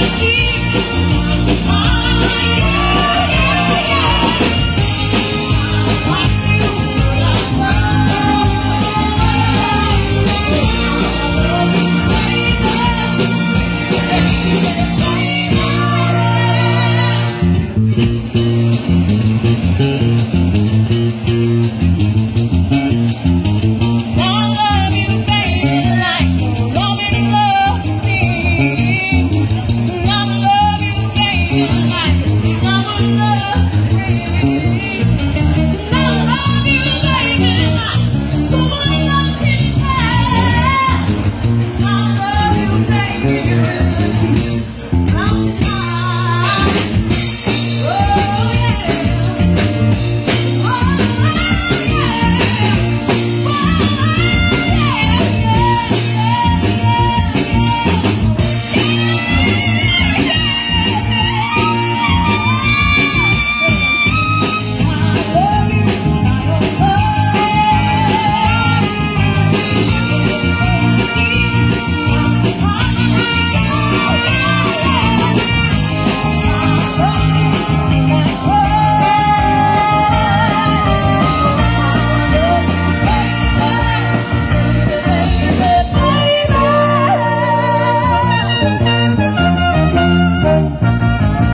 You. Thank you.